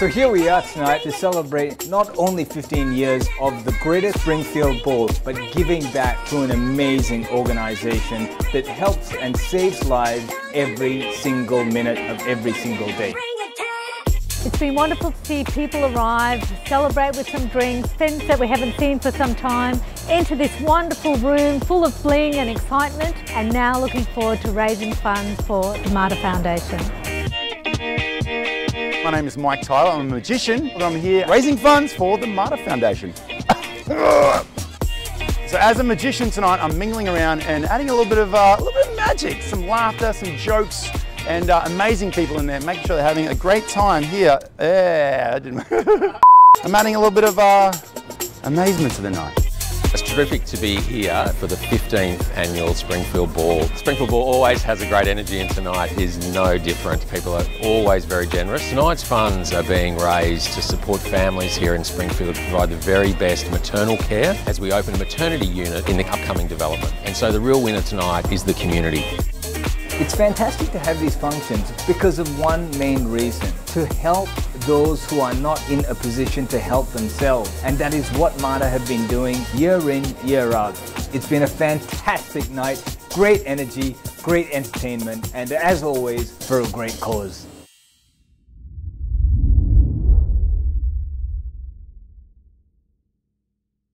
So here we are tonight to celebrate not only 15 years of the greatest Springfield Ball, but giving back to an amazing organization that helps and saves lives every single minute of every single day. It's been wonderful to see people arrive, celebrate with some drinks, friends that we haven't seen for some time, enter this wonderful room full of bling and excitement, and now looking forward to raising funds for the Mater Foundation. My name is Mike Tyler, I'm a magician, and I'm here raising funds for the Mater Foundation. so as a magician tonight, I'm mingling around and adding a little bit of, uh, a little bit of magic, some laughter, some jokes, and uh, amazing people in there, making sure they're having a great time here. Yeah, I didn't. I'm adding a little bit of uh, amazement to the night. It's terrific to be here for the 15th annual Springfield Ball. Springfield Ball always has a great energy and tonight is no different. People are always very generous. Tonight's funds are being raised to support families here in Springfield to provide the very best maternal care as we open a maternity unit in the upcoming development. And so the real winner tonight is the community. It's fantastic to have these functions because of one main reason, to help those who are not in a position to help themselves. And that is what Mater have been doing year in, year out. It's been a fantastic night, great energy, great entertainment, and as always, for a great cause.